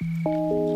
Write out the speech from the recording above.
Música